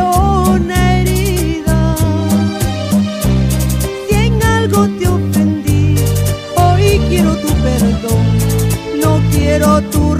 una herida. Si en algo te ofendí, hoy quiero tu perdón, no quiero tu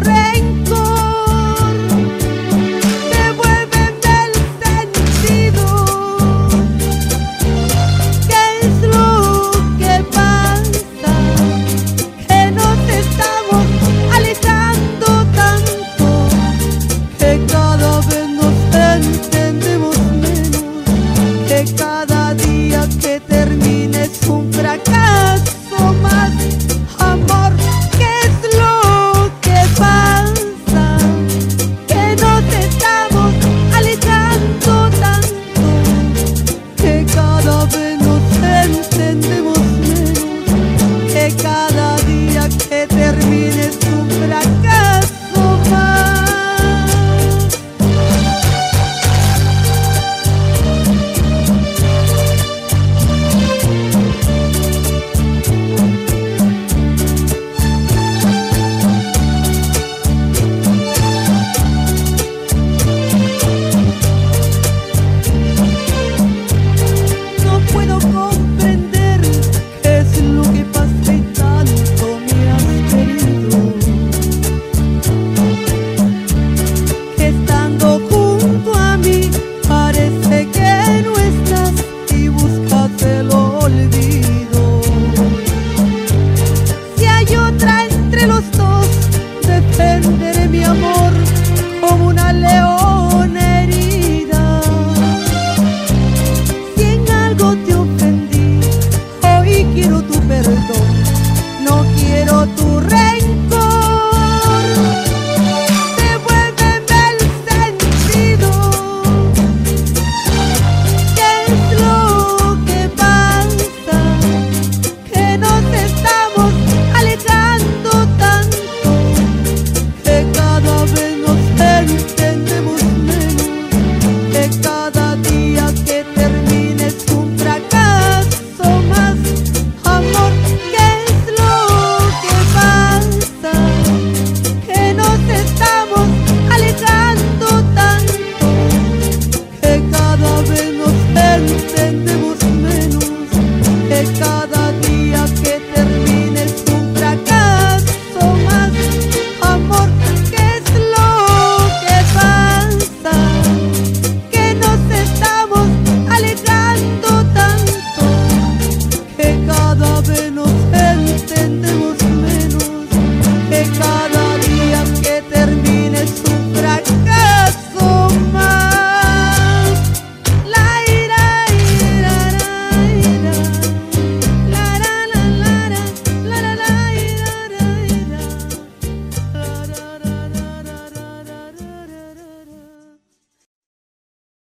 gostar